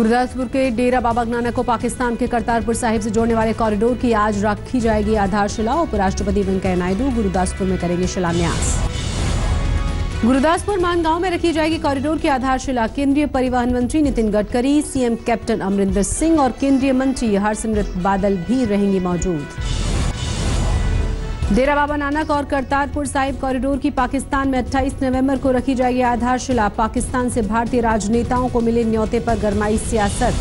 गुरदासपुर के डेरा बाबा नानक को पाकिस्तान के करतारपुर साहिब से जोड़ने वाले कॉरिडोर की आज रखी जाएगी आधारशिला। उपराष्ट्रपति वेंकैया नायडू गुरुदासपुर में करेंगे शिलान्यास। गुरुदासपुर मानगांव में रखी जाएगी कॉरिडोर की आधारशिला। केंद्रीय परिवहन मंत्री नितिन गडकरी, सीएम कैप्टन अमरिंदर सिंह और केंद्रीय मंत्री हरसिमरत बादल भी रहेंगे मौजूद। डेरा बाबा नानक और करतारपुर साहिब कॉरिडोर की पाकिस्तान में 28 नवंबर को रखी जाएगी आधारशिला। पाकिस्तान से भारतीय राजनेताओं को मिले न्योते पर गरमाई सियासत।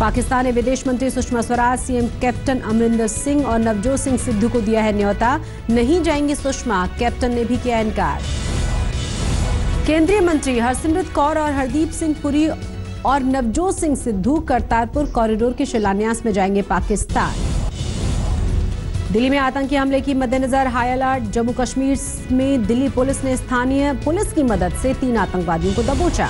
पाकिस्तान ने विदेश मंत्री सुषमा स्वराज, सीएम कैप्टन अमरिंदर सिंह और नवजोत सिंह सिद्धू को दिया है न्योता। नहीं जाएँगी सुषमा, कैप्टन ने भी किया इनकार। केंद्रीय मंत्री हरसिमरत कौर और हरदीप सिंह पुरी और नवजोत सिंह सिद्धू करतारपुर कॉरिडोर के शिलान्यास में जाएँगे पाकिस्तान। दिल्ली में आतंकी हमले की मद्देनजर हाई अलर्ट। जम्मू कश्मीर में दिल्ली पुलिस ने स्थानीय पुलिस की मदद से तीन आतंकवादियों को दबोचा।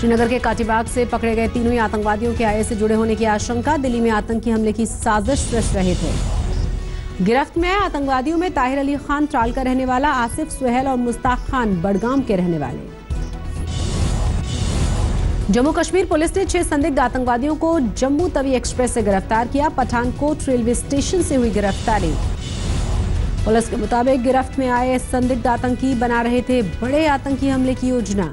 श्रीनगर के काटीबाग से पकड़े गए तीनों ही आतंकवादियों के आईएस से जुड़े होने की आशंका। दिल्ली में आतंकी हमले की साजिश रच रहे थे। गिरफ्त में आतंकवादियों में ताहिर अली खान त्राल का रहने वाला, आसिफ सुहेल और मुस्ताक खान बडगाम के रहने वाले। जम्मू कश्मीर पुलिस ने छह संदिग्ध आतंकवादियों को जम्मू तवी एक्सप्रेस से गिरफ़्तार किया। पठानकोट रेलवे स्टेशन से हुई गिरफ्तारी। पुलिस के मुताबिक गिरफ्त में आए संदिग्ध आतंकी बना रहे थे बड़े आतंकी हमले की योजना।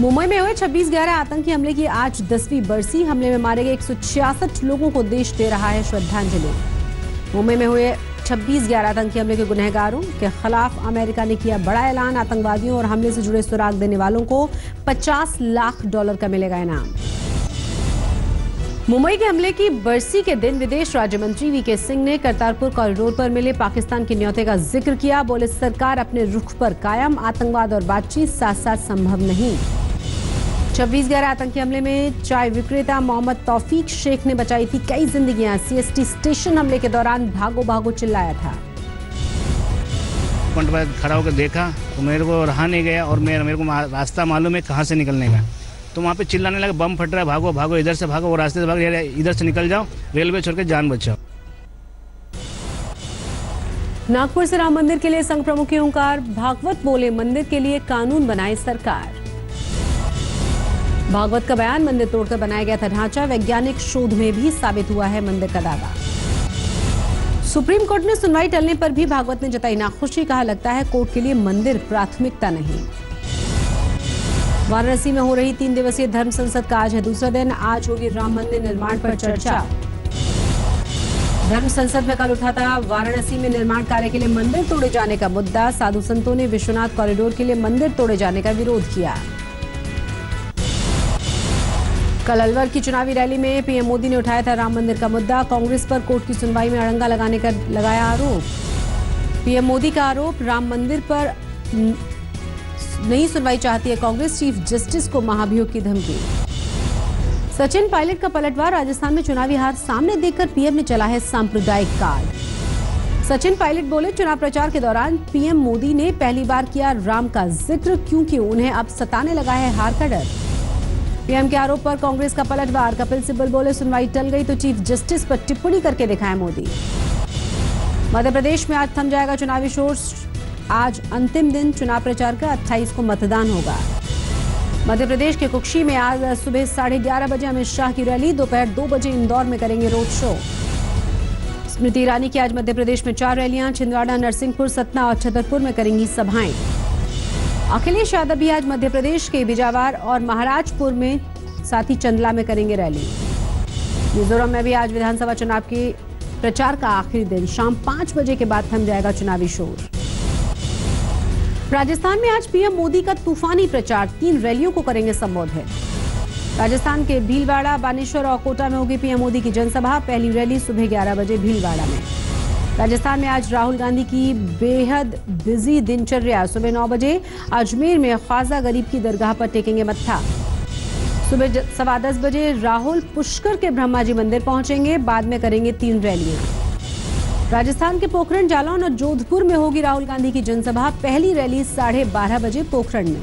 मुंबई में हुए 26 ग्यारह आतंकी हमले की आज दसवीं बरसी। हमले में मारे गए एक सौ छियासठ लोगों को देश दे रहा है श्रद्धांजलि। मुंबई में हुए 26 ग्यारह आतंकी हमले के गुनहगारों के खिलाफ अमेरिका ने किया बड़ा ऐलान। आतंकवादियों और हमले से जुड़े सुराग देने वालों को 50 लाख डॉलर का मिलेगा इनाम। मुंबई के हमले की बरसी के दिन विदेश राज्य मंत्री वी के सिंह ने करतारपुर कॉरिडोर पर मिले पाकिस्तान के न्योते का ज़िक्र किया। बोले, सरकार अपने रुख पर कायम, आतंकवाद और बातचीत साथ साथ संभव नहीं। छब्बीस ग्यारह आतंकी हमले में चाय विक्रेता मोहम्मद तौफीक शेख ने बचाई थी कई जिंदगियाँ। सीएसटी स्टेशन हमले के दौरान भागो भागो चिल्लाया था। खड़ा होकर देखा तो मेरे को रहा नहीं गया और मेरे मेरे को रास्ता मालूम है कहाँ से निकलने का। तो वहाँ पे चिल्लाने लगा बम फट रहा है भागो भागो इधर से भागो वो रास्ते से भागो इधर से निकल जाओ रेलवे छोड़ के जान बचाओ। नागपुर से राम मंदिर के लिए संघ प्रमुख ओंकार भागवत बोले मंदिर के लिए कानून बनाए सरकार। भागवत का बयान मंदिर तोड़कर बनाया गया था ढांचा, वैज्ञानिक शोध में भी साबित हुआ है मंदिर का दावा। सुप्रीम कोर्ट में सुनवाई टलने पर भी भागवत ने जताई नाखुशी, कहा लगता है कोर्ट के लिए मंदिर प्राथमिकता नहीं। वाराणसी में हो रही तीन दिवसीय धर्म संसद का आज है दूसरा दिन, आज होगी राम मंदिर निर्माण पर चर्चा। धर्म संसद में कल उठा था वाराणसी में निर्माण कार्य के लिए मंदिर तोड़े जाने का मुद्दा, साधु संतों ने विश्वनाथ कॉरिडोर के लिए मंदिर तोड़े जाने का विरोध किया। कल अलवर की चुनावी रैली में पीएम मोदी ने उठाया था राम मंदिर का मुद्दा। कांग्रेस पर कोर्ट की सुनवाई में अड़ंगा लगाने का लगाया आरोप। पीएम मोदी का आरोप, राम मंदिर पर नई सुनवाई चाहती है कांग्रेस चीफ जस्टिस को महाभियोग की धमकी। सचिन पायलट का पलटवार, राजस्थान में चुनावी हार सामने देखकर पीएम ने चला है सांप्रदायिक कार्ड सचिन पायलट बोले, चुनाव प्रचार के दौरान पीएम मोदी ने पहली बार किया राम का ज़िक्र, क्योंकि उन्हें अब सताने लगा है हार का डर। पीएम के आरोप पर कांग्रेस का पलटवार, कपिल सिब्बल बोले, सुनवाई टल गई तो चीफ जस्टिस पर टिप्पणी करके दिखाए मोदी। मध्य प्रदेश में आज थम जाएगा चुनावी शोर। आज अंतिम दिन, चुनाव प्रचार का 28 को मतदान होगा। मध्य प्रदेश के कुक्षी में आज सुबह साढ़े ग्यारह बजे अमित शाह की रैली, दोपहर दो बजे इंदौर में करेंगे रोड शो। स्मृति ईरानी की आज मध्य प्रदेश में चार रैलियाँ, छिंदवाड़ा, नरसिंहपुर, सतना और छतरपुर में करेंगी सभाएँ। अखिलेश यादव भी आज मध्य प्रदेश के बिजावर और महाराजपुर में साथ ही चंदला में करेंगे रैली। मिजोरम में भी आज विधानसभा चुनाव के प्रचार का आखिरी दिन। शाम पाँच बजे के बाद थम जाएगा चुनावी शोर। राजस्थान में आज पीएम मोदी का तूफानी प्रचार। तीन रैलियों को करेंगे संबोधित राजस्थान के भीलवाड़ा, बानेश्वर और कोटा में होगी पीएम मोदी की जनसभा। पहली रैली सुबह ग्यारह बजे भीलवाड़ा में। राजस्थान में आज राहुल गांधी की बेहद बिज़ी दिनचर्या। सुबह नौ बजे अजमेर में ख्वाजा गरीब की दरगाह पर टेकेंगे मत्था। सुबह सवा दस बजे राहुल पुष्कर के ब्रह्मा जी मंदिर पहुँचेंगे, बाद में करेंगे तीन रैलियाँ। राजस्थान के पोखरण जालौन और जोधपुर में होगी राहुल गांधी की जनसभा। पहली रैली साढ़े बारह बजे पोखरण में।